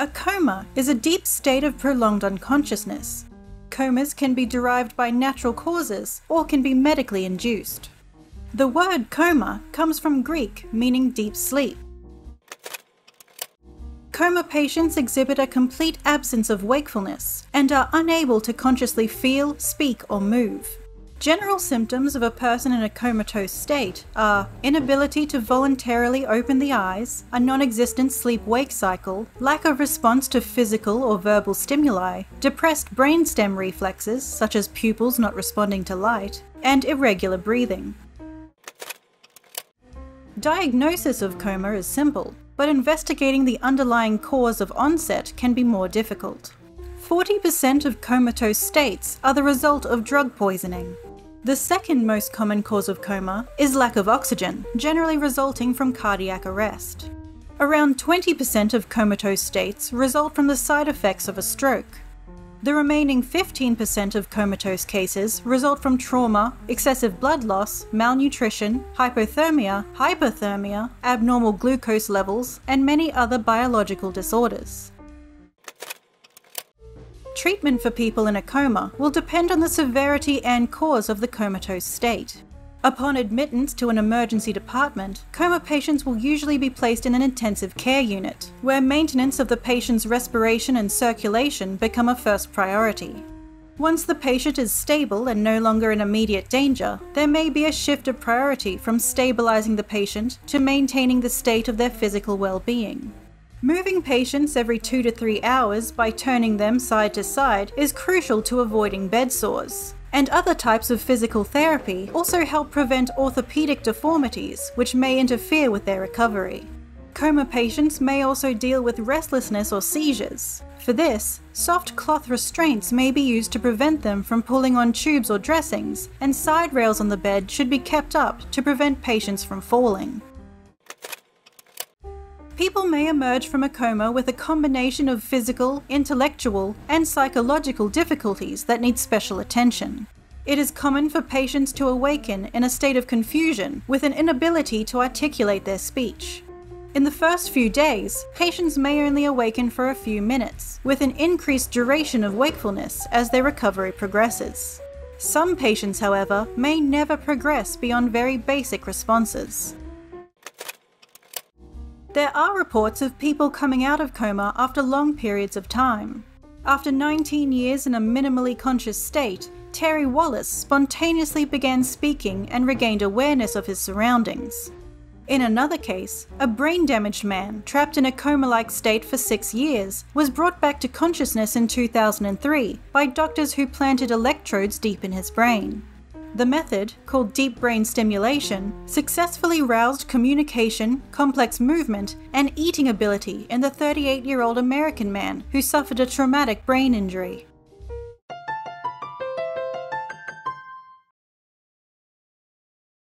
A coma is a deep state of prolonged unconsciousness. Comas can be derived by natural causes or can be medically induced. The word coma comes from Greek meaning deep sleep. Coma patients exhibit a complete absence of wakefulness and are unable to consciously feel, speak, or move. General symptoms of a person in a comatose state are inability to voluntarily open the eyes, a non existent sleep wake cycle, lack of response to physical or verbal stimuli, depressed brainstem reflexes, such as pupils not responding to light, and irregular breathing. Diagnosis of coma is simple, but investigating the underlying cause of onset can be more difficult. 40% of comatose states are the result of drug poisoning. The second most common cause of coma is lack of oxygen, generally resulting from cardiac arrest. Around 20% of comatose states result from the side effects of a stroke. The remaining 15% of comatose cases result from trauma, excessive blood loss, malnutrition, hypothermia, hyperthermia, abnormal glucose levels, and many other biological disorders. Treatment for people in a coma will depend on the severity and cause of the comatose state. Upon admittance to an emergency department, coma patients will usually be placed in an intensive care unit, where maintenance of the patient's respiration and circulation become a first priority. Once the patient is stable and no longer in immediate danger, there may be a shift of priority from stabilizing the patient to maintaining the state of their physical well-being. Moving patients every two to three hours by turning them side to side is crucial to avoiding bed sores. And other types of physical therapy also help prevent orthopedic deformities, which may interfere with their recovery. Coma patients may also deal with restlessness or seizures. For this, soft cloth restraints may be used to prevent them from pulling on tubes or dressings, and side rails on the bed should be kept up to prevent patients from falling. People may emerge from a coma with a combination of physical, intellectual, and psychological difficulties that need special attention. It is common for patients to awaken in a state of confusion with an inability to articulate their speech. In the first few days, patients may only awaken for a few minutes, with an increased duration of wakefulness as their recovery progresses. Some patients, however, may never progress beyond very basic responses. There are reports of people coming out of coma after long periods of time. After 19 years in a minimally conscious state, Terry Wallis spontaneously began speaking and regained awareness of his surroundings. In another case, a brain damaged man trapped in a coma like state for six years was brought back to consciousness in 2003 by doctors who planted electrodes deep in his brain. The method, called deep brain stimulation, successfully roused communication, complex movement, and eating ability in the 38 year old American man who suffered a traumatic brain injury.